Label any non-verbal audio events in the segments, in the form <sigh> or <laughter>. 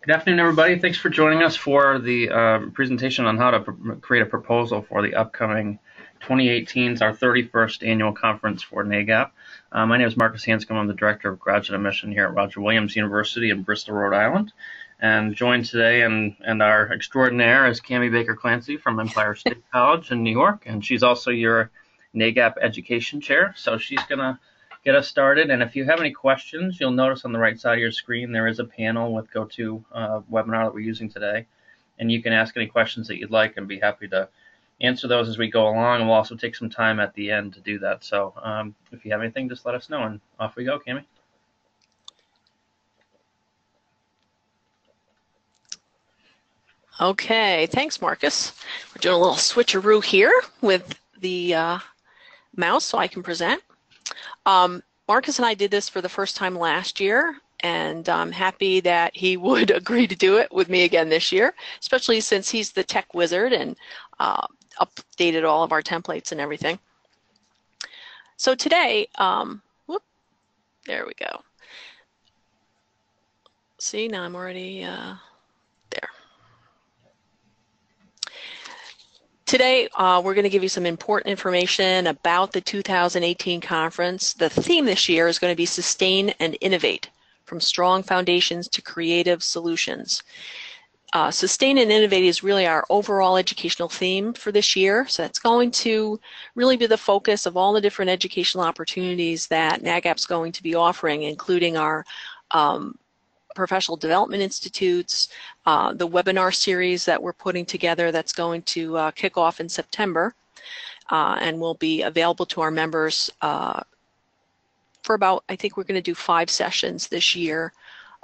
Good afternoon, everybody. Thanks for joining us for the uh, presentation on how to pr- create a proposal for the upcoming 2018's our 31st annual conference for NAGAP. Uh, my name is Marcus Hanscom. I'm the Director of Graduate Admission here at Roger Williams University in Bristol, Rhode Island. And joined today and, and our extraordinaire is Cammie Baker-Clancy from Empire State <laughs> College in New York. And she's also your NAGAP Education Chair. So she's to get us started. And if you have any questions, you'll notice on the right side of your screen there is a panel with GoTo uh, webinar that we're using today. And you can ask any questions that you'd like and be happy to answer those as we go along. And we'll also take some time at the end to do that. So um, if you have anything, just let us know. And off we go, Cammie. Okay, thanks, Marcus. We're doing a little switcheroo here with the uh, mouse so I can present. Um, Marcus and I did this for the first time last year, and I'm happy that he <laughs> would agree to do it with me again this year, especially since he's the tech wizard and uh, updated all of our templates and everything. So today, um, whoop, there we go. See, now I'm already uh, there. Today, uh, we're going to give you some important information about the 2018 conference. The theme this year is going to be Sustain and Innovate, from strong foundations to creative solutions. Uh, sustain and innovate is really our overall educational theme for this year. So that's going to really be the focus of all the different educational opportunities that NAGAP's going to be offering, including our um, professional development institutes, uh, the webinar series that we're putting together that's going to uh, kick off in September uh, and will be available to our members uh, for about, I think we're going to do five sessions this year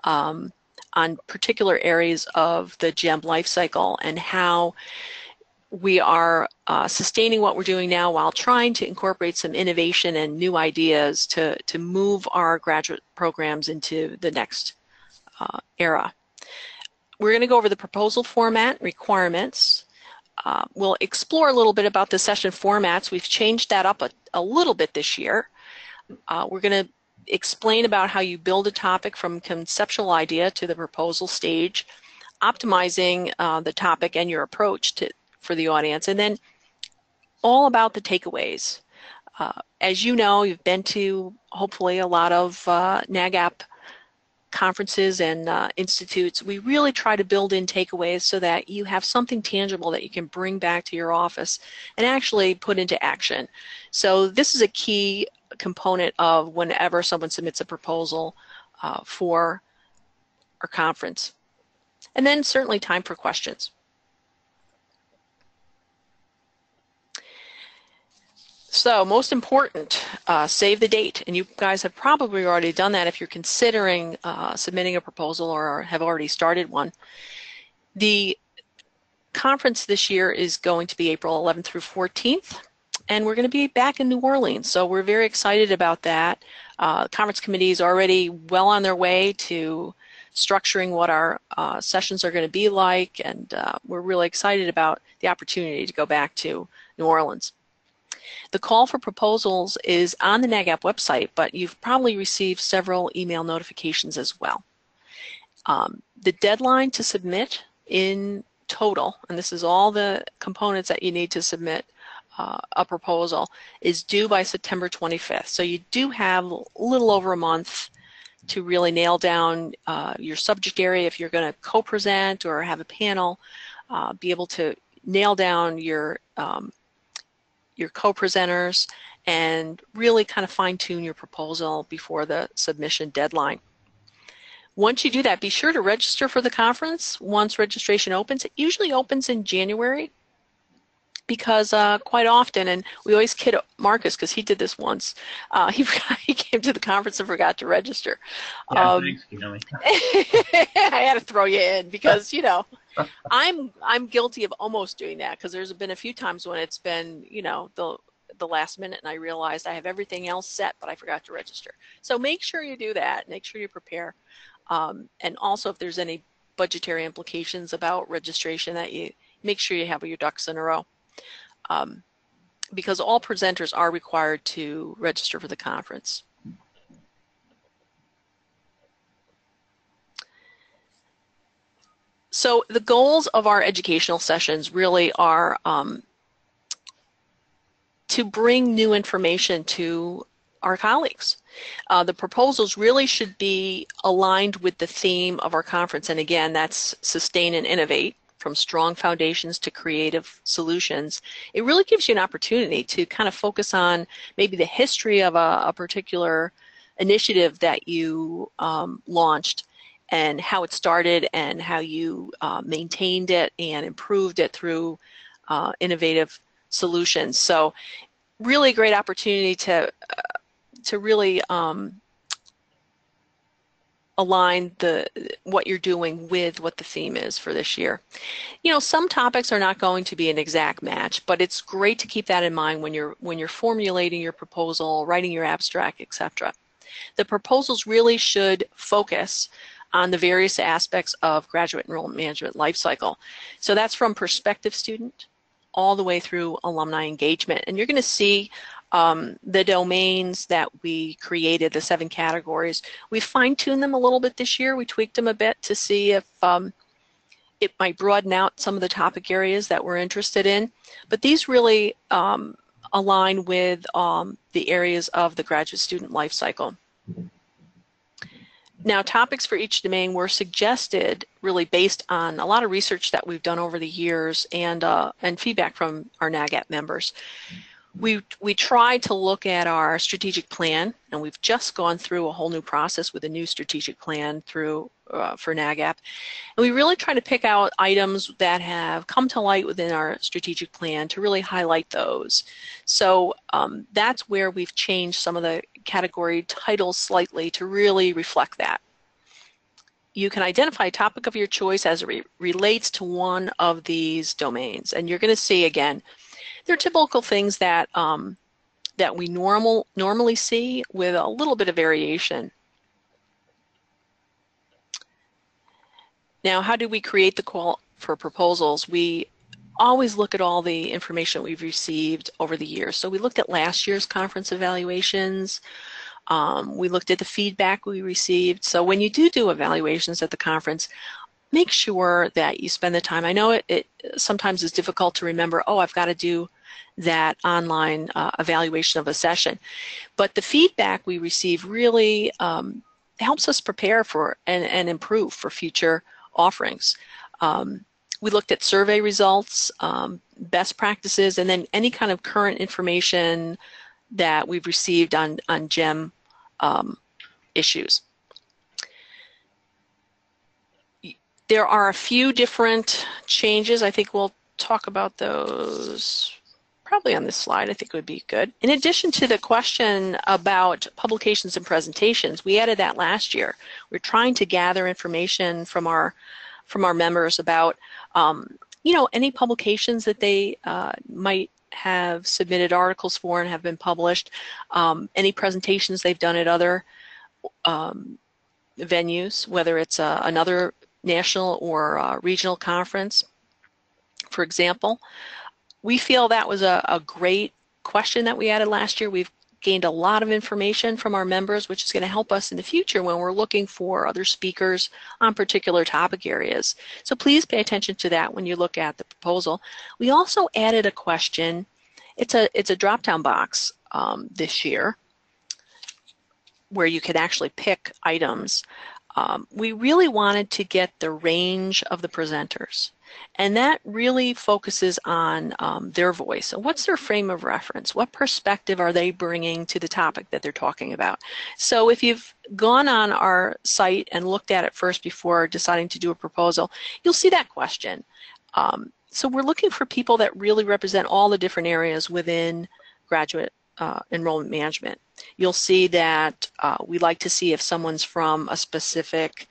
um, on particular areas of the GEM life cycle and how we are uh, sustaining what we're doing now while trying to incorporate some innovation and new ideas to, to move our graduate programs into the next uh, era. We're going to go over the proposal format requirements. Uh, we'll explore a little bit about the session formats. We've changed that up a, a little bit this year. Uh, we're going to explain about how you build a topic from conceptual idea to the proposal stage, optimizing uh, the topic and your approach to, for the audience, and then all about the takeaways. Uh, as you know, you've been to hopefully a lot of uh, NAGAP conferences and uh, institutes, we really try to build in takeaways so that you have something tangible that you can bring back to your office and actually put into action. So this is a key component of whenever someone submits a proposal uh, for our conference. And then certainly time for questions. So most important, uh, save the date. And you guys have probably already done that if you're considering uh, submitting a proposal or have already started one. The conference this year is going to be April 11th through 14th. And we're going to be back in New Orleans. So we're very excited about that. Uh, conference committee is already well on their way to structuring what our uh, sessions are going to be like. And uh, we're really excited about the opportunity to go back to New Orleans. The call for proposals is on the NAGAP website, but you've probably received several email notifications as well. Um, the deadline to submit in total, and this is all the components that you need to submit uh, a proposal, is due by September 25th. So you do have a little over a month to really nail down uh, your subject area if you're going to co-present or have a panel, uh, be able to nail down your um, your co-presenters and really kind of fine tune your proposal before the submission deadline. Once you do that, be sure to register for the conference once registration opens. It usually opens in January because uh, quite often, and we always kid Marcus because he did this once. Uh, <laughs> he forgot, he came to the conference and forgot to register. Yeah, um, thanks, <laughs> <laughs> I had to throw you in because you know I'm I'm guilty of almost doing that because there's been a few times when it's been you know the the last minute and I realized I have everything else set but I forgot to register. So make sure you do that. Make sure you prepare, um, and also if there's any budgetary implications about registration that you make sure you have your ducks in a row. Um, because all presenters are required to register for the conference. So the goals of our educational sessions really are um, to bring new information to our colleagues. Uh, the proposals really should be aligned with the theme of our conference, and again, that's sustain and innovate from strong foundations to creative solutions. It really gives you an opportunity to kind of focus on maybe the history of a, a particular initiative that you um, launched and how it started and how you uh, maintained it and improved it through uh, innovative solutions. So really great opportunity to uh, to really um, align the what you're doing with what the theme is for this year. You know, some topics are not going to be an exact match, but it's great to keep that in mind when you're when you're formulating your proposal, writing your abstract, etc. The proposals really should focus on the various aspects of graduate enrollment management lifecycle. So that's from prospective student all the way through alumni engagement. And you're going to see um, the domains that we created, the seven categories. We fine-tuned them a little bit this year. We tweaked them a bit to see if um, it might broaden out some of the topic areas that we're interested in. But these really um, align with um, the areas of the graduate student life cycle. Now, topics for each domain were suggested really based on a lot of research that we've done over the years and uh, and feedback from our NAGAP members. We we tried to look at our strategic plan, and we've just gone through a whole new process with a new strategic plan through uh, for NAGAP. And we really try to pick out items that have come to light within our strategic plan to really highlight those. So um, that's where we've changed some of the category titles slightly to really reflect that. You can identify a topic of your choice as it re relates to one of these domains. And you're going to see again, they're typical things that um, that we normal normally see with a little bit of variation. Now, how do we create the call for proposals? We always look at all the information we've received over the years. So we looked at last year's conference evaluations. Um, we looked at the feedback we received. So when you do do evaluations at the conference, make sure that you spend the time. I know it, it sometimes is difficult to remember, oh, I've got to do that online uh, evaluation of a session. But the feedback we receive really um, helps us prepare for and, and improve for future offerings. Um, we looked at survey results, um, best practices, and then any kind of current information that we've received on, on GEM um, issues. There are a few different changes. I think we'll talk about those probably on this slide. I think would be good. In addition to the question about publications and presentations, we added that last year. We're trying to gather information from our from our members about um, you know any publications that they uh, might have submitted articles for and have been published, um, any presentations they've done at other um, venues, whether it's uh, another national or uh, regional conference, for example we feel that was a, a great question that we added last year. We've gained a lot of information from our members, which is going to help us in the future when we're looking for other speakers on particular topic areas. So please pay attention to that when you look at the proposal. We also added a question. It's a it's a drop-down box um, this year where you could actually pick items. Um, we really wanted to get the range of the presenters. And that really focuses on um, their voice. So what's their frame of reference? What perspective are they bringing to the topic that they're talking about? So if you've gone on our site and looked at it first before deciding to do a proposal, you'll see that question. Um, so we're looking for people that really represent all the different areas within graduate uh, enrollment management. You'll see that uh, we like to see if someone's from a specific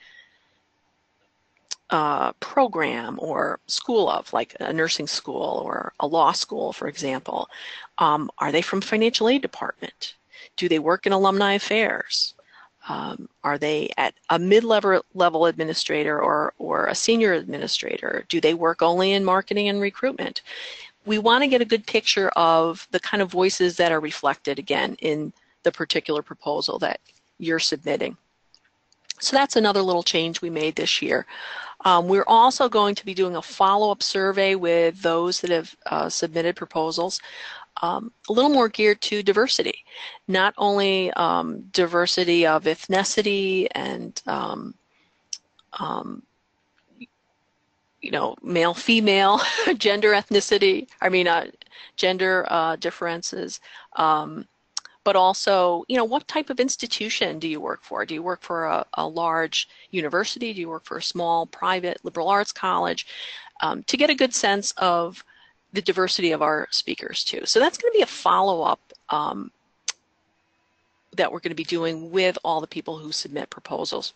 uh, program or school of, like a nursing school or a law school, for example? Um, are they from financial aid department? Do they work in alumni affairs? Um, are they at a mid-level level administrator or, or a senior administrator? Do they work only in marketing and recruitment? We want to get a good picture of the kind of voices that are reflected again in the particular proposal that you're submitting. So that's another little change we made this year. Um, we're also going to be doing a follow-up survey with those that have uh, submitted proposals, um, a little more geared to diversity, not only um, diversity of ethnicity and um, um, you know, male, female, <laughs> gender, ethnicity, I mean, uh, gender uh, differences, um, but also, you know, what type of institution do you work for? Do you work for a, a large university? Do you work for a small private liberal arts college? Um, to get a good sense of the diversity of our speakers too. So that's going to be a follow-up um, that we're going to be doing with all the people who submit proposals.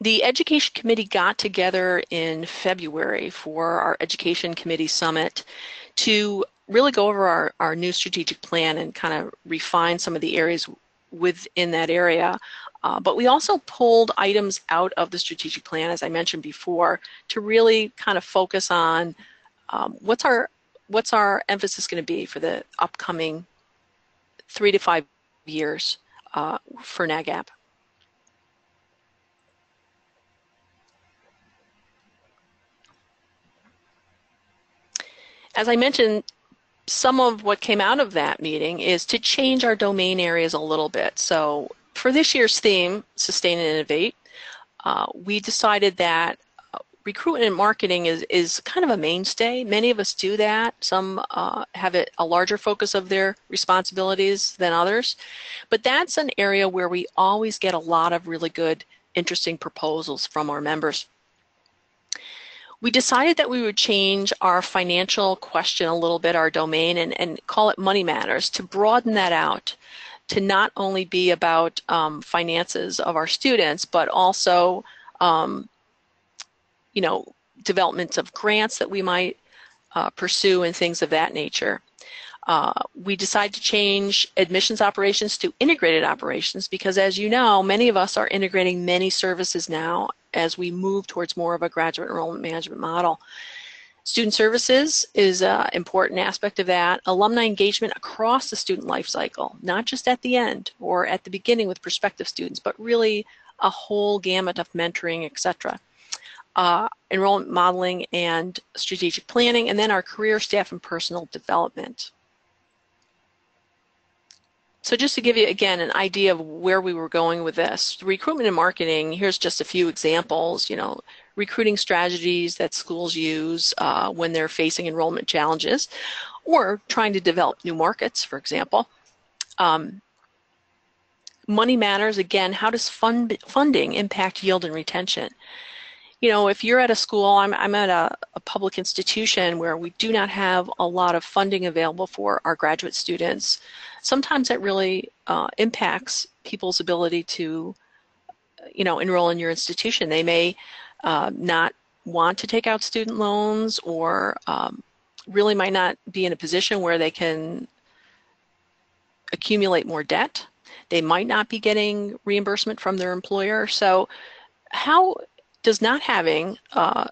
The Education Committee got together in February for our Education Committee Summit to really go over our, our new strategic plan and kind of refine some of the areas within that area. Uh, but we also pulled items out of the strategic plan, as I mentioned before, to really kind of focus on um, what's our what's our emphasis going to be for the upcoming three to five years uh, for NAGAP. As I mentioned, some of what came out of that meeting is to change our domain areas a little bit. So for this year's theme, Sustain and Innovate, uh, we decided that uh, recruitment and marketing is, is kind of a mainstay. Many of us do that. Some uh, have it, a larger focus of their responsibilities than others. But that's an area where we always get a lot of really good, interesting proposals from our members we decided that we would change our financial question a little bit, our domain, and, and call it Money Matters to broaden that out to not only be about um, finances of our students, but also, um, you know, development of grants that we might uh, pursue and things of that nature. Uh, we decide to change admissions operations to integrated operations because as you know, many of us are integrating many services now as we move towards more of a graduate enrollment management model. Student services is an important aspect of that. Alumni engagement across the student life cycle, not just at the end or at the beginning with prospective students, but really a whole gamut of mentoring, etc. Uh, enrollment modeling and strategic planning, and then our career staff and personal development. So just to give you, again, an idea of where we were going with this, recruitment and marketing, here's just a few examples, you know, recruiting strategies that schools use uh, when they're facing enrollment challenges or trying to develop new markets, for example. Um, money matters, again, how does fund, funding impact yield and retention? you know, if you're at a school, I'm, I'm at a, a, public institution where we do not have a lot of funding available for our graduate students, sometimes that really uh, impacts people's ability to, you know, enroll in your institution. They may uh, not want to take out student loans or um, really might not be in a position where they can accumulate more debt. They might not be getting reimbursement from their employer. So how does not having uh,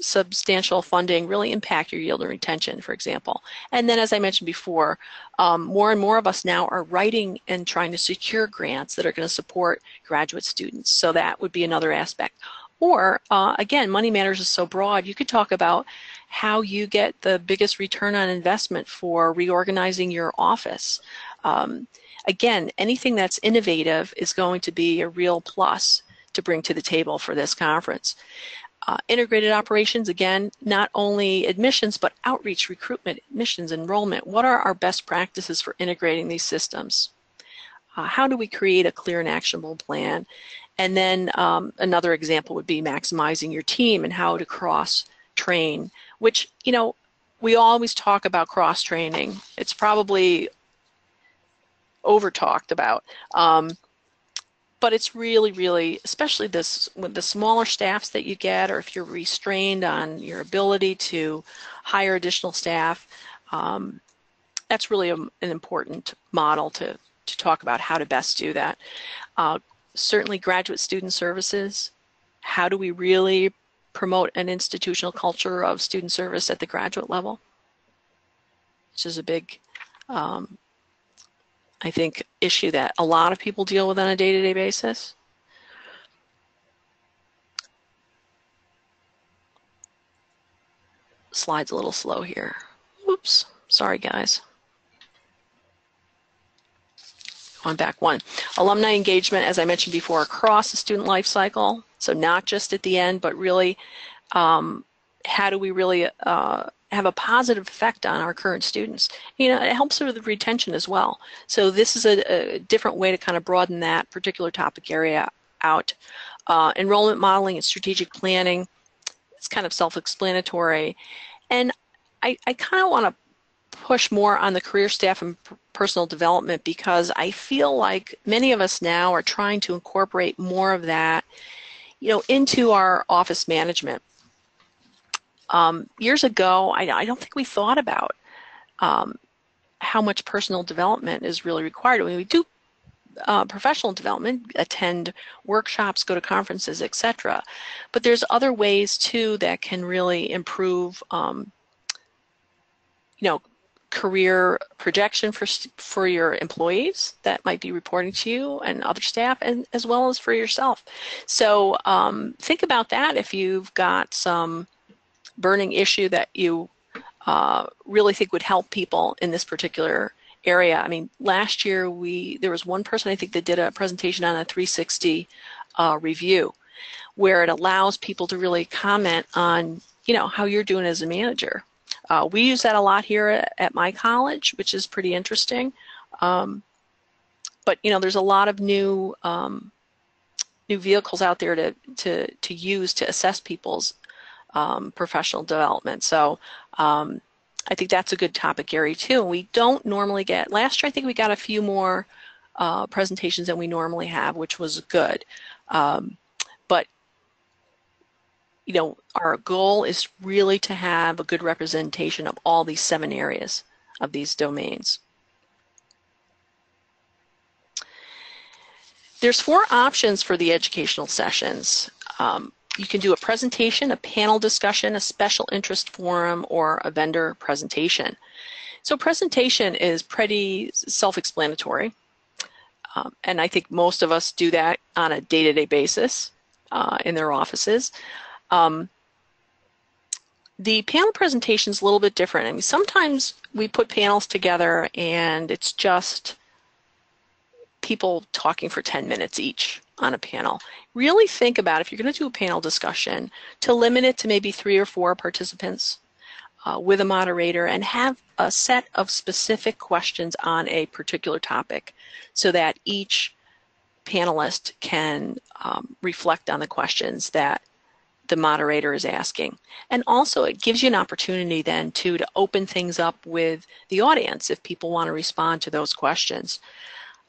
substantial funding really impact your yield and retention, for example. And then, as I mentioned before, um, more and more of us now are writing and trying to secure grants that are going to support graduate students. So that would be another aspect. Or, uh, again, Money Matters is so broad, you could talk about how you get the biggest return on investment for reorganizing your office. Um, again, anything that's innovative is going to be a real plus to bring to the table for this conference. Uh, integrated operations, again, not only admissions, but outreach, recruitment, admissions, enrollment. What are our best practices for integrating these systems? Uh, how do we create a clear and actionable plan? And then um, another example would be maximizing your team and how to cross train, which, you know, we always talk about cross training. It's probably over talked about. Um, but it's really, really, especially this with the smaller staffs that you get, or if you're restrained on your ability to hire additional staff, um, that's really a, an important model to, to talk about how to best do that. Uh, certainly graduate student services, how do we really promote an institutional culture of student service at the graduate level? Which is a big, um, I think, issue that a lot of people deal with on a day-to-day basis. Slide's a little slow here. Oops, sorry guys. On back one. Alumni engagement, as I mentioned before, across the student life cycle. So not just at the end, but really um, how do we really uh, have a positive effect on our current students. You know, it helps with retention as well. So this is a, a different way to kind of broaden that particular topic area out. Uh, enrollment modeling and strategic planning, it's kind of self-explanatory. And I, I kind of want to push more on the career staff and personal development because I feel like many of us now are trying to incorporate more of that, you know, into our office management. Um, years ago, I, I, don't think we thought about um, how much personal development is really required. I mean, we do uh, professional development, attend workshops, go to conferences, etc. But there's other ways too that can really improve, um, you know, career projection for for your employees that might be reporting to you and other staff, and as well as for yourself. So um, think about that if you've got some burning issue that you uh, really think would help people in this particular area. I mean, last year we there was one person I think that did a presentation on a 360 uh, review, where it allows people to really comment on you know how you're doing as a manager. Uh, we use that a lot here at, my college, which is pretty interesting. Um, but you know, there's a lot of new um, new vehicles out there to to to use to assess people's um, professional development. So um, I think that's a good topic Gary, too. We don't normally get, last year I think we got a few more uh, presentations than we normally have, which was good. Um, but you know, our goal is really to have a good representation of all these seven areas of these domains. There's four options for the educational sessions. Um, you can do a presentation, a panel discussion, a special interest forum, or a vendor presentation. So presentation is pretty self-explanatory. Um, and I think most of us do that on a day-to-day basis uh, in their offices. Um, the panel presentation is a little bit different. I mean, sometimes we put panels together and it's just people talking for 10 minutes each on a panel. Really think about if you're going to do a panel discussion to limit it to maybe three or four participants uh, with a moderator and have a set of specific questions on a particular topic so that each panelist can um, reflect on the questions that the moderator is asking. And also it gives you an opportunity then to, to open things up with the audience if people want to respond to those questions.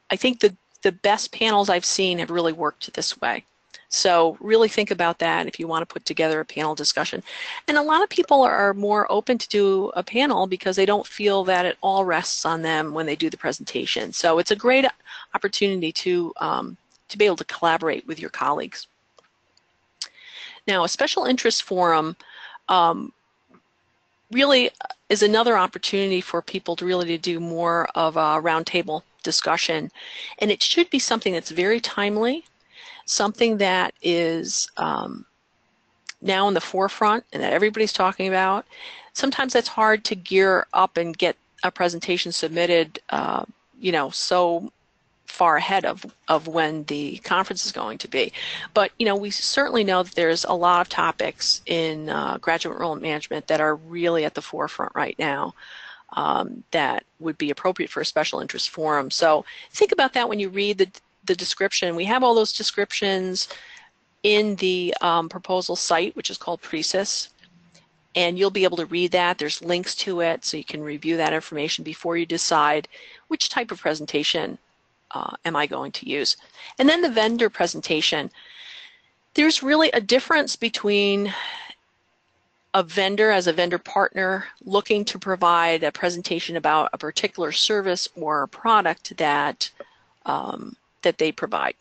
I think the the best panels I've seen have really worked this way. So really think about that if you want to put together a panel discussion. And a lot of people are more open to do a panel because they don't feel that it all rests on them when they do the presentation. So it's a great opportunity to, um, to be able to collaborate with your colleagues. Now, a special interest forum um, really is another opportunity for people to really to do more of a roundtable discussion. And it should be something that's very timely, something that is um, now in the forefront and that everybody's talking about. Sometimes that's hard to gear up and get a presentation submitted, uh, you know, so far ahead of, of when the conference is going to be. But, you know, we certainly know that there's a lot of topics in uh, graduate enrollment management that are really at the forefront right now um, that would be appropriate for a special interest forum. So think about that when you read the, the description. We have all those descriptions in the um, proposal site, which is called PRECIS, and you'll be able to read that. There's links to it, so you can review that information before you decide which type of presentation uh, am I going to use. And then the vendor presentation. There's really a difference between a vendor as a vendor partner looking to provide a presentation about a particular service or product that um, that they provide.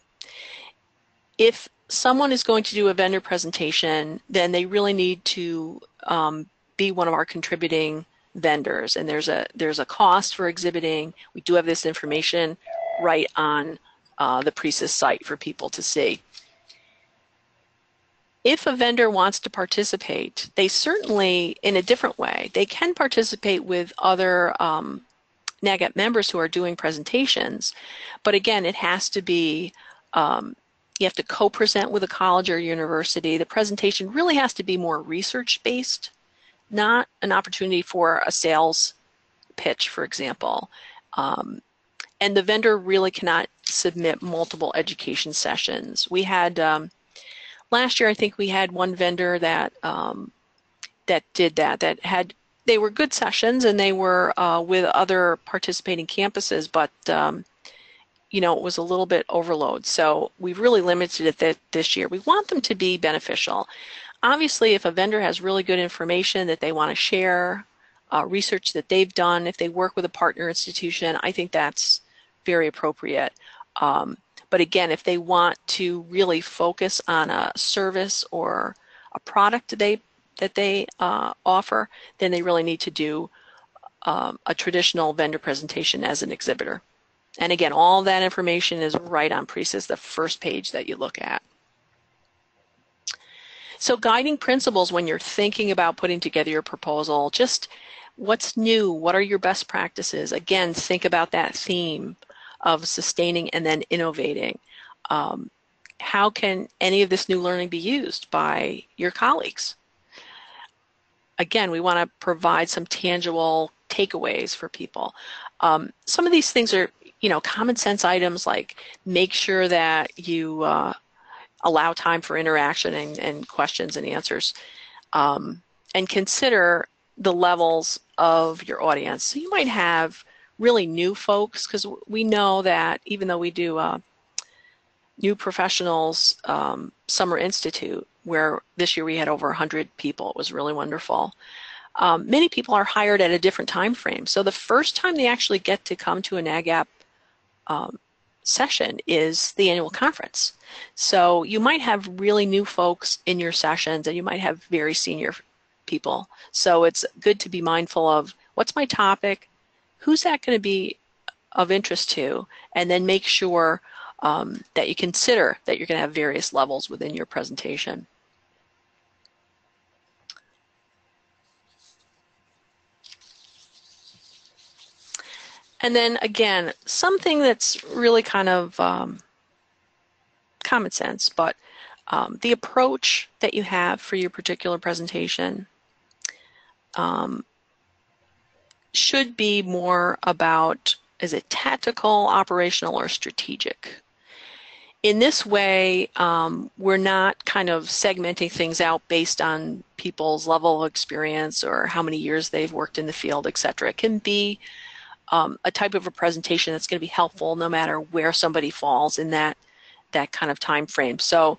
If someone is going to do a vendor presentation, then they really need to um, be one of our contributing vendors. And there's a there's a cost for exhibiting. We do have this information right on uh, the precis site for people to see if a vendor wants to participate they certainly in a different way they can participate with other um, NAGAP members who are doing presentations but again it has to be um, you have to co-present with a college or university the presentation really has to be more research based not an opportunity for a sales pitch, for example. Um, and the vendor really cannot submit multiple education sessions. We had um, last year, I think we had one vendor that um, that did that. That had they were good sessions and they were uh, with other participating campuses, but um, you know it was a little bit overload. So we've really limited it th- this year. We want them to be beneficial. Obviously, if a vendor has really good information that they want to share, uh, research that they've done, if they work with a partner institution, I think that's very appropriate. Um, but again, if they want to really focus on a service or a product they that they uh, offer, then they really need to do um, a traditional vendor presentation as an exhibitor. And again, all that information is right on Precis, the first page that you look at. So guiding principles when you're thinking about putting together your proposal, just what's new? What are your best practices? Again, think about that theme of sustaining and then innovating. Um, how can any of this new learning be used by your colleagues? Again, we want to provide some tangible takeaways for people. Um, some of these things are, you know, common sense items like make sure that you uh, allow time for interaction and, and questions and answers, um, and consider the levels of your audience. So you might have really new folks because we know that even though we do uh, new professionals um, summer institute where this year we had over 100 people it was really wonderful um, many people are hired at a different time frame so the first time they actually get to come to a NAGAP um, session is the annual conference. So you might have really new folks in your sessions and you might have very senior people. So it's good to be mindful of what's my topic, who's that going to be of interest to, and then make sure um, that you consider that you're going to have various levels within your presentation. And then again, something that's really kind of um, common sense, but um, the approach that you have for your particular presentation um, should be more about is it tactical, operational, or strategic? In this way, um, we're not kind of segmenting things out based on people's level of experience or how many years they've worked in the field, et cetera. It can be um, a type of a presentation that's going to be helpful no matter where somebody falls in that that kind of time frame. So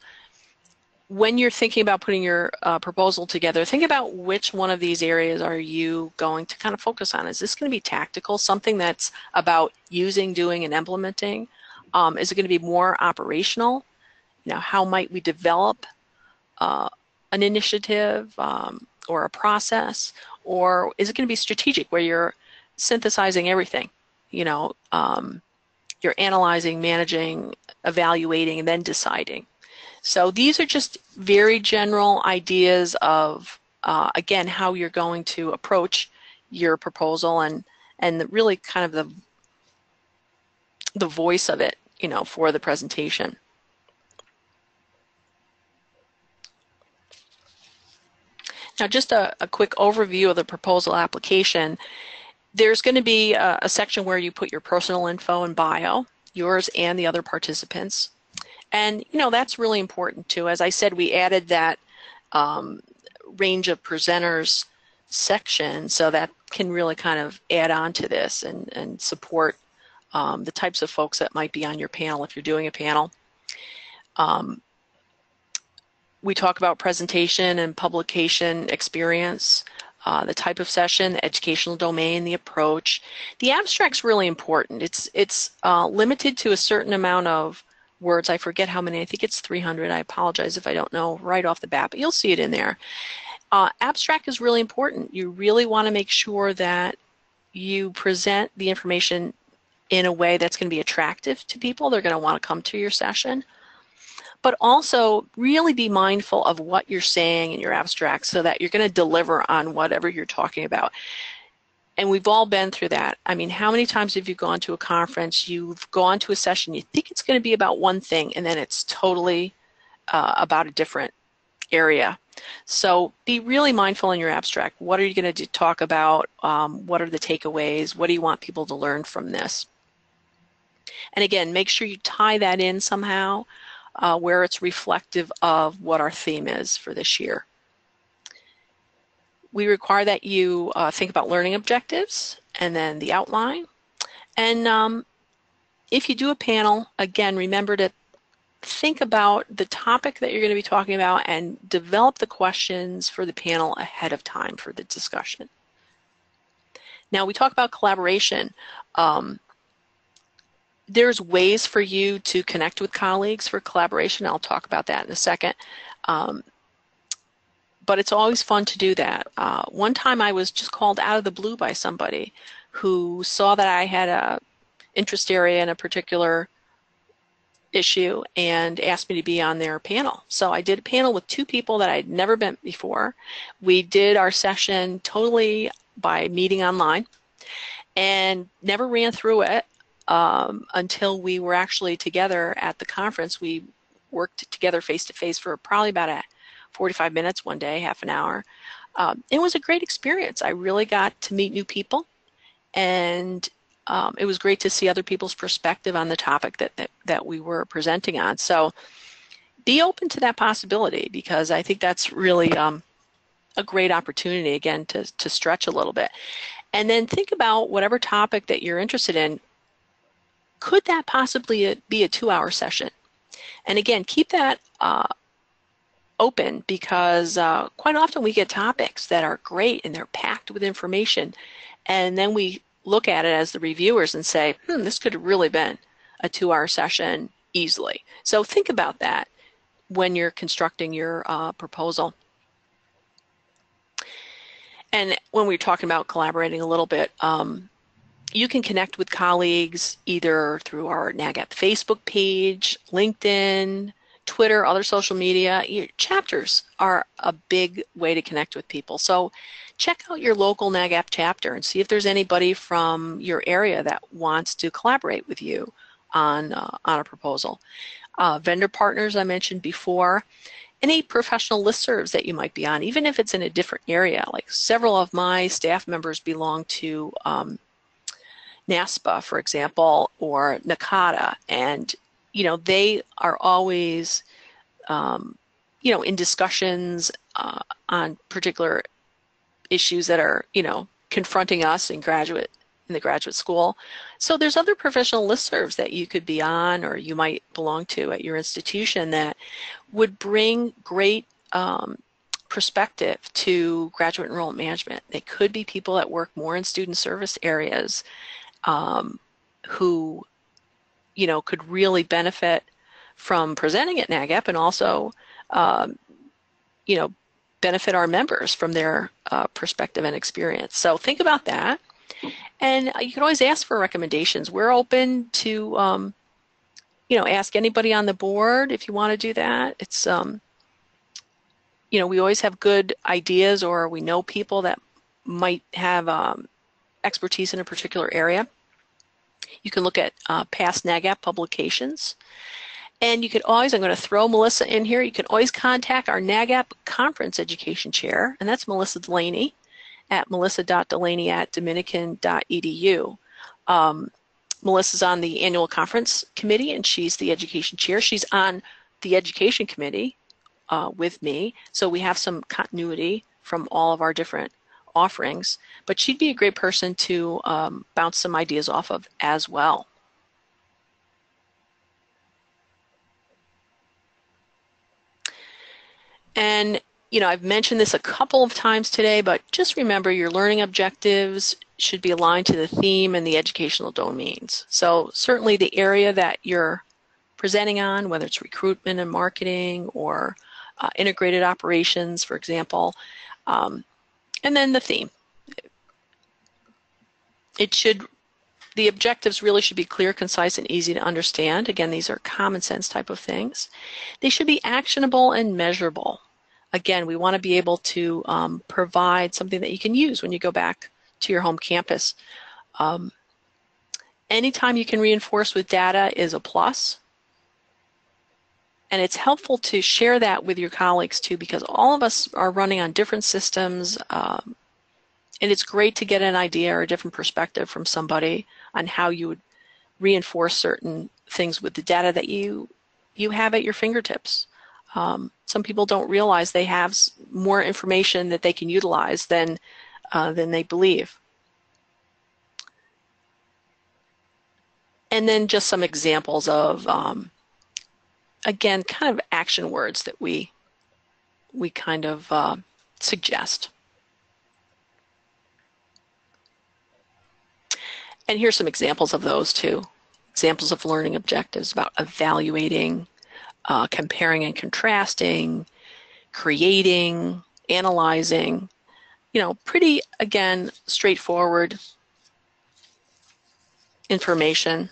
when you're thinking about putting your uh, proposal together, think about which one of these areas are you going to kind of focus on. Is this going to be tactical, something that's about using, doing, and implementing? Um, is it going to be more operational? You know, how might we develop uh, an initiative um, or a process? Or is it going to be strategic, where you're synthesizing everything. You know, um, you're analyzing, managing, evaluating, and then deciding. So these are just very general ideas of, uh, again, how you're going to approach your proposal and and really kind of the the voice of it, you know, for the presentation. Now, just a, a quick overview of the proposal application. There's going to be a, a section where you put your personal info and bio, yours and the other participants. And, you know, that's really important too. As I said, we added that um, range of presenters section so that can really kind of add on to this and, and support um, the types of folks that might be on your panel if you're doing a panel. Um, we talk about presentation and publication experience uh, the type of session, the educational domain, the approach. The abstract's really important. It's it's uh, limited to a certain amount of words. I forget how many. I think it's 300. I apologize if I don't know right off the bat, but you'll see it in there. Uh, abstract is really important. You really want to make sure that you present the information in a way that's going to be attractive to people. They're going to want to come to your session. But also really be mindful of what you're saying in your abstract so that you're going to deliver on whatever you're talking about. And we've all been through that. I mean, how many times have you gone to a conference, you've gone to a session, you think it's going to be about one thing, and then it's totally uh, about a different area. So be really mindful in your abstract. What are you going to talk about? Um, what are the takeaways? What do you want people to learn from this? And again, make sure you tie that in somehow uh, where it's reflective of what our theme is for this year. We require that you uh, think about learning objectives and then the outline. And um, if you do a panel, again, remember to think about the topic that you're going to be talking about and develop the questions for the panel ahead of time for the discussion. Now, we talk about collaboration. Um, there's ways for you to connect with colleagues for collaboration. I'll talk about that in a second. Um, but it's always fun to do that. Uh, one time I was just called out of the blue by somebody who saw that I had a interest area in a particular issue and asked me to be on their panel. So I did a panel with two people that I'd never met before. We did our session totally by meeting online and never ran through it um, until we were actually together at the conference. We worked together face to face for probably about a 45 minutes one day, half an hour. Um, it was a great experience. I really got to meet new people and um, it was great to see other people's perspective on the topic that, that, that we were presenting on. So be open to that possibility because I think that's really um, a great opportunity, again, to, to stretch a little bit. And then think about whatever topic that you're interested in. Could that possibly be a two hour session? And again, keep that uh, open because uh, quite often we get topics that are great and they're packed with information. And then we look at it as the reviewers and say, hmm, this could have really been a two hour session easily. So think about that when you're constructing your uh, proposal. And when we are talking about collaborating a little bit, um, you can connect with colleagues either through our NAGAP Facebook page, LinkedIn, Twitter, other social media. Your chapters are a big way to connect with people. So check out your local NAGAP chapter and see if there's anybody from your area that wants to collaborate with you on, uh, on a proposal. Uh, vendor partners I mentioned before, any professional listservs that you might be on, even if it's in a different area. Like several of my staff members belong to um, NASPA, for example, or NACADA, and you know they are always um, you know in discussions uh, on particular issues that are, you know, confronting us in graduate in the graduate school. So there's other professional listservs that you could be on or you might belong to at your institution that would bring great um, perspective to graduate enrollment management. They could be people that work more in student service areas um, who, you know, could really benefit from presenting at NAGAP and also, um, you know, benefit our members from their uh, perspective and experience. So think about that. And you can always ask for recommendations. We're open to, um, you know, ask anybody on the board if you want to do that. It's, um, you know, we always have good ideas or we know people that might have um, expertise in a particular area. You can look at uh, past NAGAP publications and you can always, I'm going to throw Melissa in here, you can always contact our NAGAP Conference Education Chair, and that's Melissa Delaney at melissa.delaney at dominican.edu. Um, Melissa's on the annual conference committee and she's the education chair. She's on the education committee uh, with me, so we have some continuity from all of our different offerings, but she'd be a great person to um, bounce some ideas off of as well. And you know, I've mentioned this a couple of times today, but just remember your learning objectives should be aligned to the theme and the educational domains. So certainly the area that you're presenting on, whether it's recruitment and marketing or uh, integrated operations, for example, Um, and then the theme. It should, the objectives really should be clear, concise, and easy to understand. Again, these are common sense type of things. They should be actionable and measurable. Again, we want to be able to um, provide something that you can use when you go back to your home campus. Um, anytime you can reinforce with data is a plus. And it's helpful to share that with your colleagues too, because all of us are running on different systems. Um, and it's great to get an idea or a different perspective from somebody on how you would reinforce certain things with the data that you you have at your fingertips. Um, some people don't realize they have more information that they can utilize than uh, than they believe. And then just some examples of um, again, kind of action words that we we kind of uh, suggest. And here's some examples of those too. Examples of learning objectives about evaluating, uh, comparing and contrasting, creating, analyzing. You know, pretty, again, straightforward information.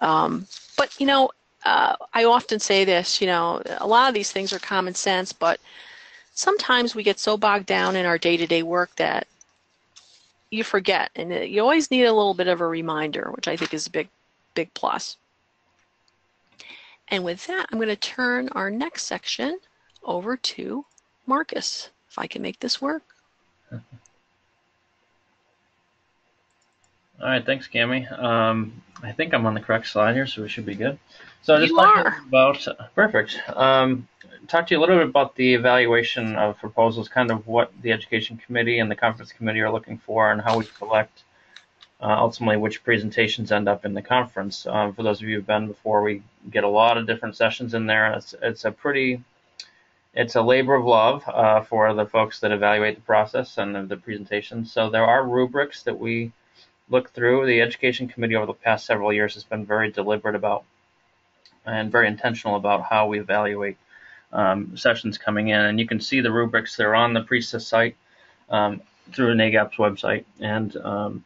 Um, but, you know, uh, I often say this, you know, a lot of these things are common sense, but sometimes we get so bogged down in our day to day work that you forget. And you always need a little bit of a reminder, which I think is a big, big plus. And with that, I'm going to turn our next section over to Marcus, if I can make this work. <laughs> All right, thanks, Cammie. Um, I think I'm on the correct slide here, so we should be good. So I just are. about perfect. Um, talk to you a little bit about the evaluation of proposals, kind of what the education committee and the conference committee are looking for, and how we select uh, ultimately which presentations end up in the conference. Um, for those of you who've been before, we get a lot of different sessions in there. It's, it's a pretty it's a labor of love uh, for the folks that evaluate the process and the presentations. So there are rubrics that we look through. The education committee over the past several years has been very deliberate about and very intentional about how we evaluate um, sessions coming in. And you can see the rubrics. They're on the PRESYS site um, through NAGAP's website. And, um,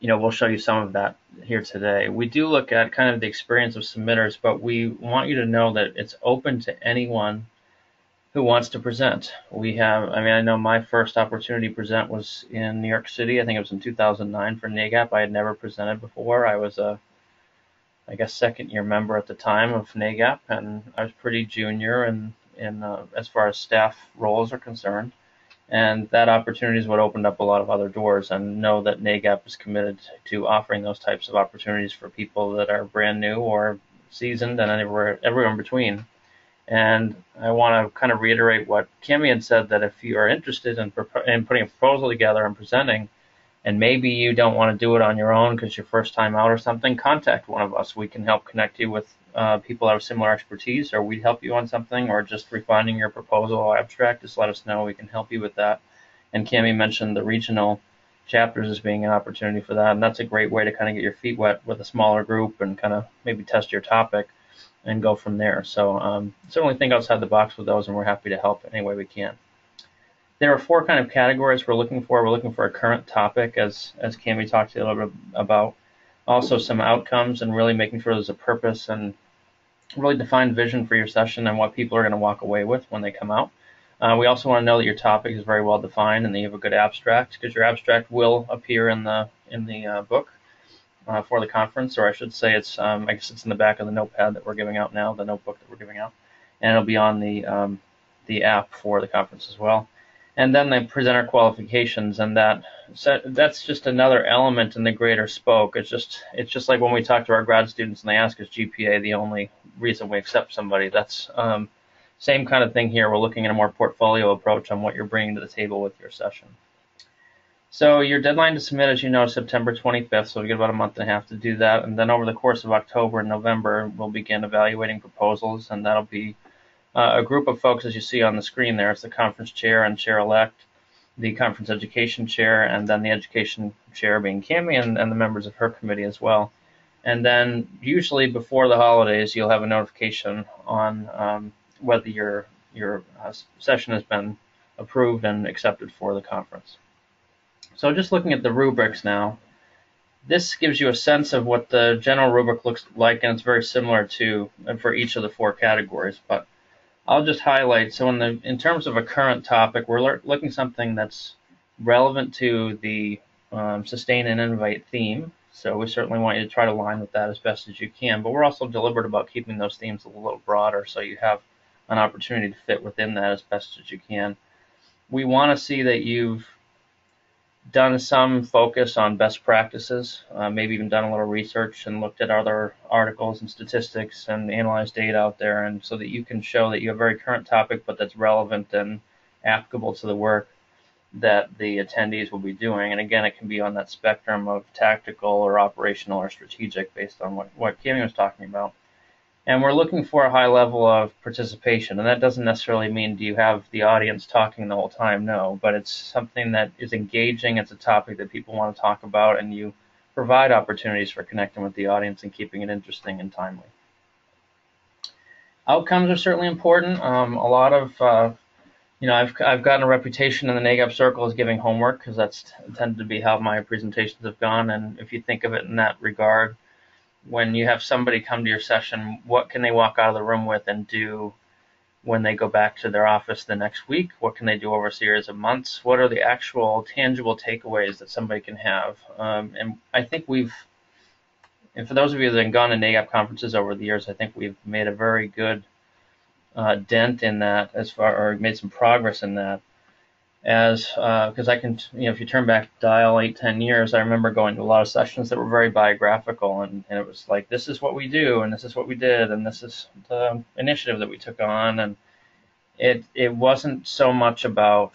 you know, we'll show you some of that here today. We do look at kind of the experience of submitters, but we want you to know that it's open to anyone who wants to present. We have, I mean, I know my first opportunity to present was in New York City. I think it was in 2009 for NAGAP. I had never presented before. I was a I guess second year member at the time of NAGAP, and I was pretty junior in in uh, as far as staff roles are concerned. And that opportunity is what opened up a lot of other doors. And know that NAGAP is committed to offering those types of opportunities for people that are brand new or seasoned and everywhere everywhere in between. And I want to kind of reiterate what Cammie had said that if you are interested in, in putting a proposal together and presenting, and maybe you don't want to do it on your own because your first time out or something, contact one of us. We can help connect you with uh, people that have similar expertise, or we'd help you on something, or just refining your proposal or abstract. Just let us know. We can help you with that. And Cammie mentioned the regional chapters as being an opportunity for that, and that's a great way to kind of get your feet wet with a smaller group and kind of maybe test your topic and go from there. So um, certainly think outside the box with those, and we're happy to help any way we can there are four kind of categories we're looking for. We're looking for a current topic, as as Cammie talked a little bit about. Also, some outcomes and really making sure there's a purpose and really defined vision for your session and what people are going to walk away with when they come out. Uh, we also want to know that your topic is very well defined and that you have a good abstract because your abstract will appear in the in the uh, book uh, for the conference, or I should say, it's um, I guess it's in the back of the notepad that we're giving out now, the notebook that we're giving out, and it'll be on the um, the app for the conference as well and then they present our qualifications and that so that's just another element in the greater spoke. It's just it's just like when we talk to our grad students and they ask is gpa the only reason we accept somebody? That's um, same kind of thing here. We're looking at a more portfolio approach on what you're bringing to the table with your session. So your deadline to submit as you know is september 25th so we get about a month and a half to do that. And then over the course of october and november we'll begin evaluating proposals and that'll be uh, a group of folks, as you see on the screen there, it's the conference chair and chair-elect, the conference education chair, and then the education chair being Cammie and, and the members of her committee as well. And then usually before the holidays, you'll have a notification on um, whether your your uh, session has been approved and accepted for the conference. So just looking at the rubrics now, this gives you a sense of what the general rubric looks like, and it's very similar to for each of the four categories. But I'll just highlight. So in the in terms of a current topic, we're looking something that's relevant to the um, sustain and invite theme. So we certainly want you to try to align with that as best as you can. But we're also deliberate about keeping those themes a little broader, so you have an opportunity to fit within that as best as you can. We want to see that you've done some focus on best practices, uh, maybe even done a little research and looked at other articles and statistics and analyzed data out there, and so that you can show that you have a very current topic, but that's relevant and applicable to the work that the attendees will be doing. And again, it can be on that spectrum of tactical or operational or strategic based on what, what Kimmy was talking about. And we're looking for a high level of participation. And that doesn't necessarily mean do you have the audience talking the whole time? No, but it's something that is engaging. It's a topic that people want to talk about, and you provide opportunities for connecting with the audience and keeping it interesting and timely. Outcomes are certainly important. Um, a lot of, uh, you know, I've, I've gotten a reputation in the NAGAP circle as giving homework because that's tended to be how my presentations have gone. And if you think of it in that regard, when you have somebody come to your session, what can they walk out of the room with and do when they go back to their office the next week? What can they do over a series of months? What are the actual tangible takeaways that somebody can have? Um, and I think we've, and for those of you that have gone to NAGAP conferences over the years, I think we've made a very good uh, dent in that as far, or made some progress in that as because uh, I can, you know, if you turn back dial eight, ten years, I remember going to a lot of sessions that were very biographical, and, and it was like, this is what we do, and this is what we did, and this is the initiative that we took on, and it it wasn't so much about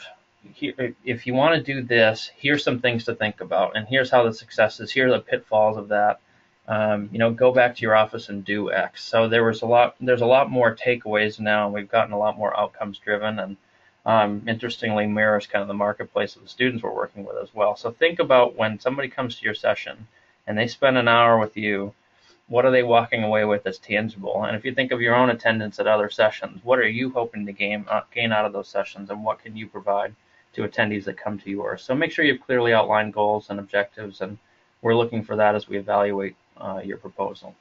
here, if you want to do this, here's some things to think about, and here's how the successes, here are the pitfalls of that. Um, you know, go back to your office and do X. So there was a lot, there's a lot more takeaways now, and we've gotten a lot more outcomes driven, and um, interestingly mirrors kind of the marketplace of the students we're working with as well. So think about when somebody comes to your session and they spend an hour with you, what are they walking away with that's tangible? And if you think of your own attendance at other sessions, what are you hoping to gain, uh, gain out of those sessions and what can you provide to attendees that come to yours? So make sure you've clearly outlined goals and objectives and we're looking for that as we evaluate uh, your proposal.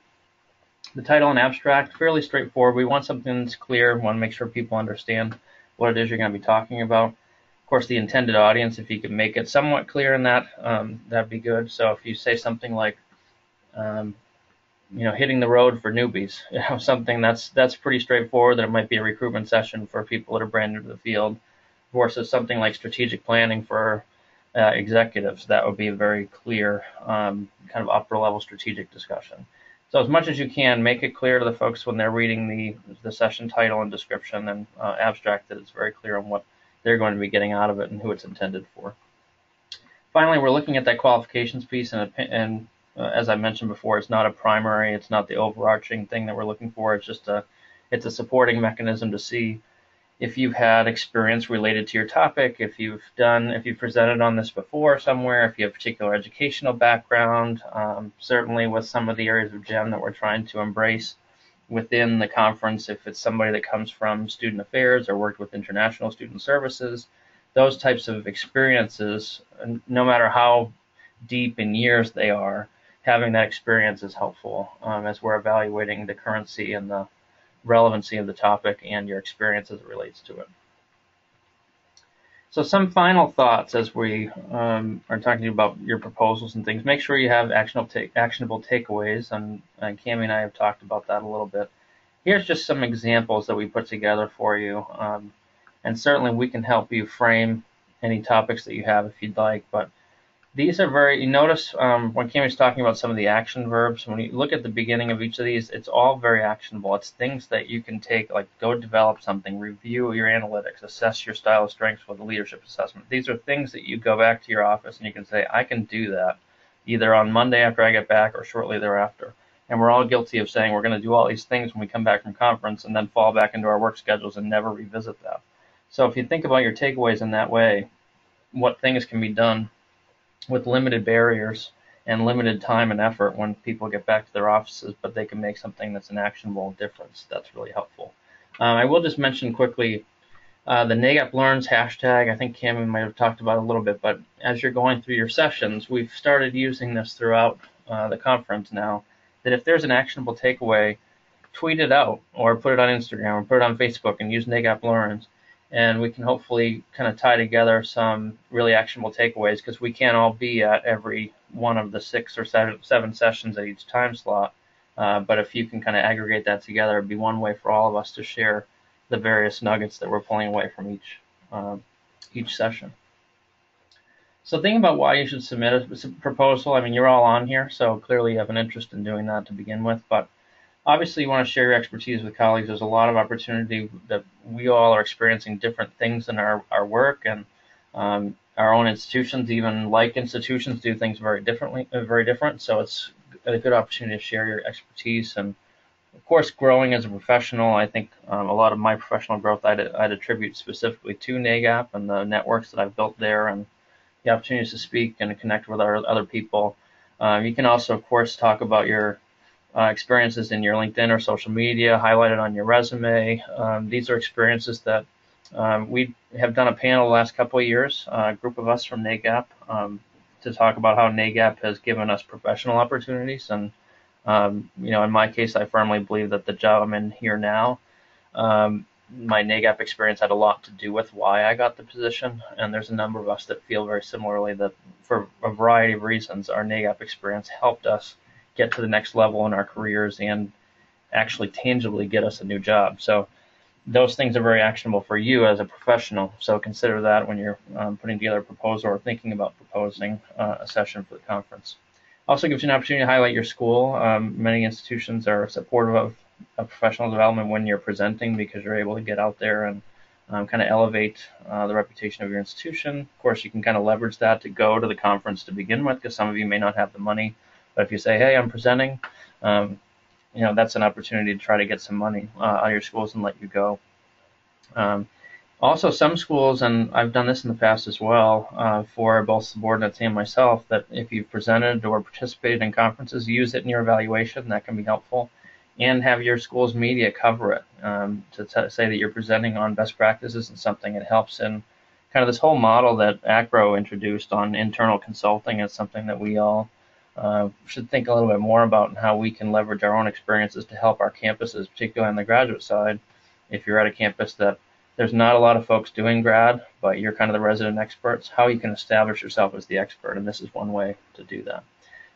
The title and abstract, fairly straightforward. We want something that's clear. We want to make sure people understand what it is you're going to be talking about. Of course, the intended audience, if you could make it somewhat clear in that, um, that'd be good. So if you say something like, um, you know, hitting the road for newbies, <laughs> you know, something that's that's pretty straightforward. That it might be a recruitment session for people that are brand new to the field, versus something like strategic planning for uh, executives. That would be a very clear, um, kind of upper level strategic discussion. So as much as you can, make it clear to the folks when they're reading the, the session title and description and uh, abstract that it's very clear on what they're going to be getting out of it and who it's intended for. Finally, we're looking at that qualifications piece, and, and uh, as I mentioned before, it's not a primary, it's not the overarching thing that we're looking for. It's just a, it's a supporting mechanism to see if you've had experience related to your topic, if you've done, if you've presented on this before somewhere, if you have particular educational background, um, certainly with some of the areas of GEM that we're trying to embrace within the conference, if it's somebody that comes from student affairs or worked with international student services, those types of experiences, no matter how deep in years they are, having that experience is helpful um, as we're evaluating the currency and the relevancy of the topic and your experience as it relates to it. So some final thoughts as we um, are talking about your proposals and things. Make sure you have actionable, take, actionable takeaways, and, and Cammie and I have talked about that a little bit. Here's just some examples that we put together for you, um, and certainly we can help you frame any topics that you have if you'd like. But these are very, you notice um, when Kim was talking about some of the action verbs, when you look at the beginning of each of these, it's all very actionable. It's things that you can take, like go develop something, review your analytics, assess your style of strengths with a leadership assessment. These are things that you go back to your office and you can say, I can do that either on Monday after I get back or shortly thereafter. And we're all guilty of saying we're going to do all these things when we come back from conference and then fall back into our work schedules and never revisit that. So if you think about your takeaways in that way, what things can be done with limited barriers and limited time and effort when people get back to their offices, but they can make something that's an actionable difference. That's really helpful. Um, I will just mention quickly uh, the NAGAP Learns hashtag, I think Cammie might have talked about a little bit, but as you're going through your sessions, we've started using this throughout uh, the conference now, that if there's an actionable takeaway, tweet it out or put it on Instagram or put it on Facebook and use NAGAP Learns. And we can hopefully kind of tie together some really actionable takeaways because we can't all be at every one of the six or seven, seven sessions at each time slot. Uh, but if you can kind of aggregate that together, it'd be one way for all of us to share the various nuggets that we're pulling away from each uh, each session. So thinking about why you should submit a proposal, I mean, you're all on here, so clearly you have an interest in doing that to begin with, but obviously you want to share your expertise with colleagues. There's a lot of opportunity that we all are experiencing different things in our, our work and um, our own institutions, even like institutions, do things very differently, uh, very different. So it's a good opportunity to share your expertise and of course, growing as a professional, I think um, a lot of my professional growth I'd, I'd, attribute specifically to NAGAP and the networks that I've built there and the opportunities to speak and connect with our, other people. Um, you can also, of course, talk about your uh, experiences in your LinkedIn or social media, highlighted on your resume. Um, these are experiences that um, we have done a panel the last couple of years, uh, a group of us from NAGAP, um, to talk about how NAGAP has given us professional opportunities and um, you know, in my case, I firmly believe that the job I'm in here now, um, my NAGAP experience had a lot to do with why I got the position, and there's a number of us that feel very similarly that for a variety of reasons, our NAGAP experience helped us get to the next level in our careers and actually tangibly get us a new job. So those things are very actionable for you as a professional. So consider that when you're um, putting together a proposal or thinking about proposing uh, a session for the conference. Also gives you an opportunity to highlight your school. Um, many institutions are supportive of, of, professional development when you're presenting because you're able to get out there and um, kind of elevate uh, the reputation of your institution. Of course, you can kind of leverage that to go to the conference to begin with because some of you may not have the money. But if you say, hey, I'm presenting, um, you know, that's an opportunity to try to get some money uh, out of your schools and let you go. Um, also, some schools, and I've done this in the past as well uh, for both subordinates and myself, that if you've presented or participated in conferences, use it in your evaluation. That can be helpful. And have your school's media cover it um, to t- say that you're presenting on best practices and something. It helps in kind of this whole model that ACRO introduced on internal consulting. It's something that we all uh, should think a little bit more about how we can leverage our own experiences to help our campuses, particularly on the graduate side. If you're at a campus that there's not a lot of folks doing grad, but you're kind of the resident experts, how you can establish yourself as the expert, and this is one way to do that.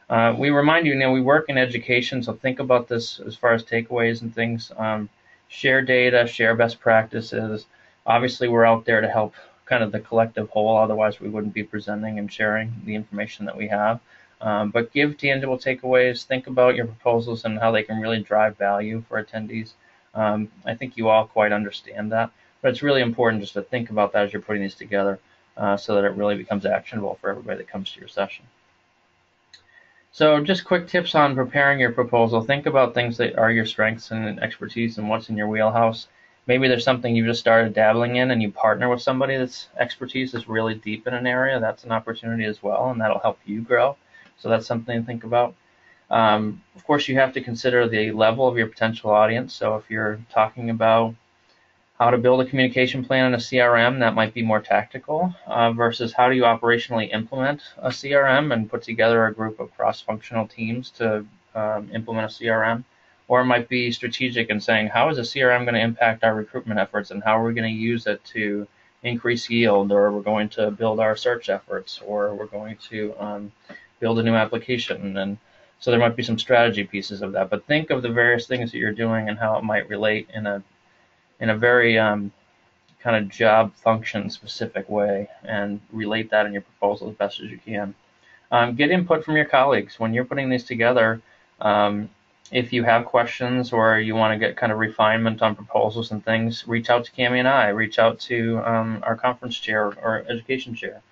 Uh, we remind you, you know, we work in education, so think about this as far as takeaways and things. Um, share data, share best practices. Obviously, we're out there to help kind of the collective whole, otherwise we wouldn't be presenting and sharing the information that we have. Um, but give tangible takeaways, think about your proposals and how they can really drive value for attendees. Um, I think you all quite understand that. But it's really important just to think about that as you're putting these together uh, so that it really becomes actionable for everybody that comes to your session. So just quick tips on preparing your proposal. Think about things that are your strengths and expertise and what's in your wheelhouse. Maybe there's something you just started dabbling in and you partner with somebody that's expertise is really deep in an area. That's an opportunity as well, and that'll help you grow. So that's something to think about. Um, of course, you have to consider the level of your potential audience. So if you're talking about how to build a communication plan in a CRM that might be more tactical uh, versus how do you operationally implement a CRM and put together a group of cross-functional teams to um, implement a CRM. Or it might be strategic and saying, how is a CRM going to impact our recruitment efforts and how are we going to use it to increase yield or we're going to build our search efforts or we're going to um, build a new application. And so there might be some strategy pieces of that. But think of the various things that you're doing and how it might relate in a in a very um, kind of job function specific way and relate that in your proposal as best as you can. Um, get input from your colleagues when you're putting these together. Um, if you have questions or you want to get kind of refinement on proposals and things, reach out to Cammie and I. Reach out to um, our conference chair or education chair.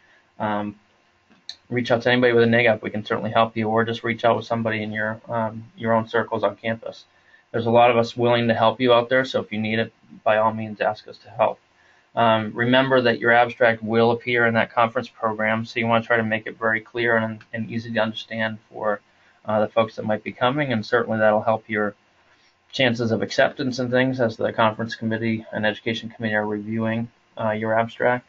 Reach out to anybody with a NAGAP. We can certainly help you, or just reach out with somebody in your um, your own circles on campus there's a lot of us willing to help you out there. So if you need it, by all means, ask us to help. Um, remember that your abstract will appear in that conference program, so you want to try to make it very clear and, and easy to understand for uh, the folks that might be coming, and certainly that'll help your chances of acceptance and things as the conference committee and education committee are reviewing uh, your abstract.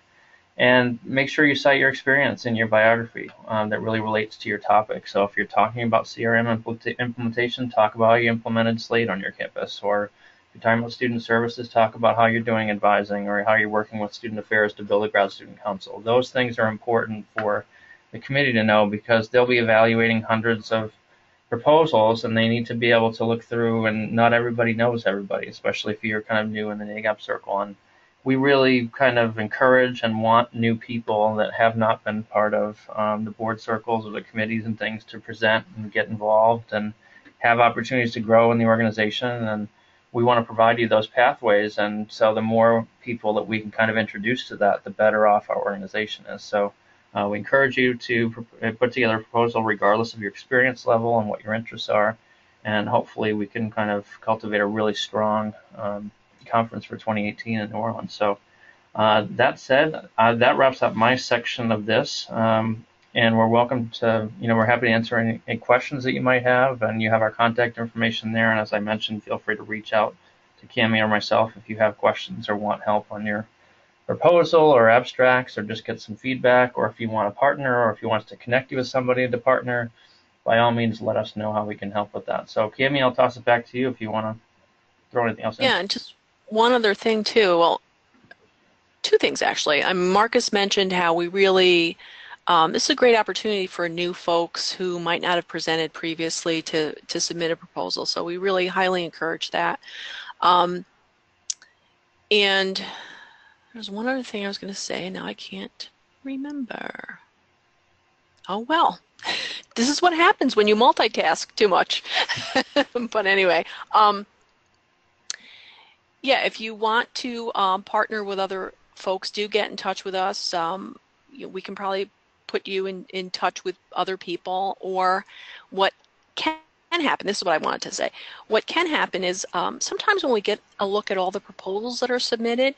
And make sure you cite your experience in your biography um, that really relates to your topic. So if you're talking about CRM implementation, talk about how you implemented Slate on your campus. Or if you're talking about student services, talk about how you're doing advising or how you're working with student affairs to build a grad student council. Those things are important for the committee to know because they'll be evaluating hundreds of proposals and they need to be able to look through and not everybody knows everybody, especially if you're kind of new in the NAGAP circle. And we really kind of encourage and want new people that have not been part of um, the board circles or the committees and things to present and get involved and have opportunities to grow in the organization. And we want to provide you those pathways. And so the more people that we can kind of introduce to that, the better off our organization is. So uh, we encourage you to uh, put together a proposal regardless of your experience level and what your interests are. And hopefully we can kind of cultivate a really strong um, conference for 2018 in New Orleans. So uh, that said, uh, that wraps up my section of this. Um, and we're welcome to, you know, we're happy to answer any, any, questions that you might have. And you have our contact information there. And as I mentioned, feel free to reach out to Cammie or myself if you have questions or want help on your proposal or abstracts or just get some feedback or if you want a partner or if you want to connect you with somebody to partner, by all means let us know how we can help with that. So Cammie, I'll toss it back to you if you want to throw anything else in. Yeah, and just one other thing too. Well, two things actually. Um, Marcus mentioned how we really um, this is a great opportunity for new folks who might not have presented previously to to submit a proposal. So we really highly encourage that. Um, and there's one other thing I was going to say. And now I can't remember. Oh well. <laughs> This is what happens when you multitask too much. <laughs> but anyway, um, yeah, if you want to um, partner with other folks, do get in touch with us. Um, you we can probably put you in, in touch with other people. Or what can happen, this is what I wanted to say. What can happen is um, sometimes when we get a look at all the proposals that are submitted,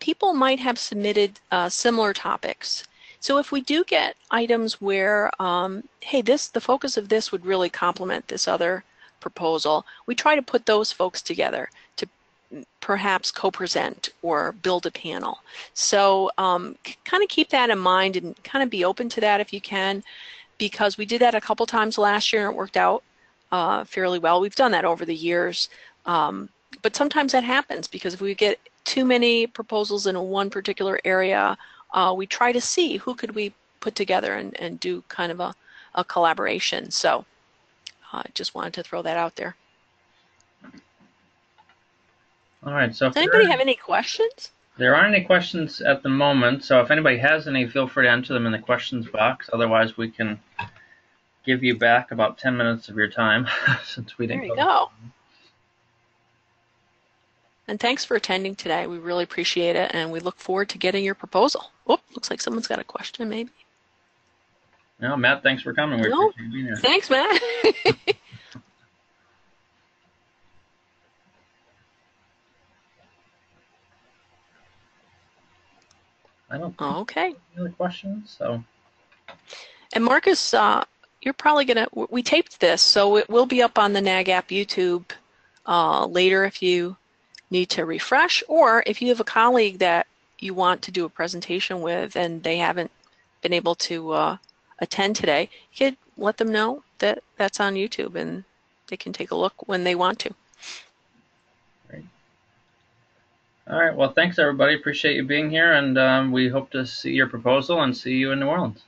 people might have submitted uh, similar topics. So if we do get items where, um, hey, this the focus of this would really complement this other proposal, we try to put those folks together to perhaps co-present or build a panel. So um, kind of keep that in mind and kind of be open to that if you can, because we did that a couple times last year and it worked out uh, fairly well. We've done that over the years, um, but sometimes that happens because if we get too many proposals in one particular area, uh, we try to see who could we put together and, and do kind of a, a collaboration. So I uh, just wanted to throw that out there. All right. So does anybody have any questions? There aren't any questions at the moment. So if anybody has any, feel free to enter them in the questions box. Otherwise, we can give you back about 10 minutes of your time <laughs> since we didn't. There you go. go. And thanks for attending today. We really appreciate it, and we look forward to getting your proposal. Oh, looks like someone's got a question, maybe. No, Matt, thanks for coming. We no, appreciate being here. Thanks, Matt. <laughs> I don't. Oh, okay. Any other questions? So. And Marcus, uh, you're probably gonna. We taped this, so it will be up on the NAGAP YouTube uh, later if you need to refresh, or if you have a colleague that you want to do a presentation with and they haven't been able to uh, attend today, you could let them know that that's on YouTube and they can take a look when they want to. Great. All right. Well, thanks everybody. Appreciate you being here, and um, we hope to see your proposal and see you in New Orleans.